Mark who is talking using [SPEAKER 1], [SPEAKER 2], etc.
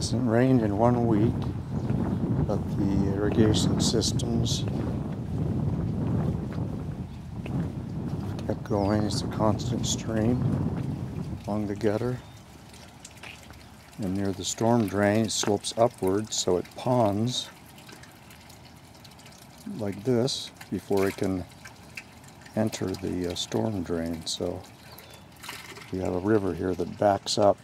[SPEAKER 1] hasn't rained in one week, but the irrigation systems kept going. It's a constant stream along the gutter. And near the storm drain, it slopes upward, so it ponds like this before it can enter the uh, storm drain. So we have a river here that backs up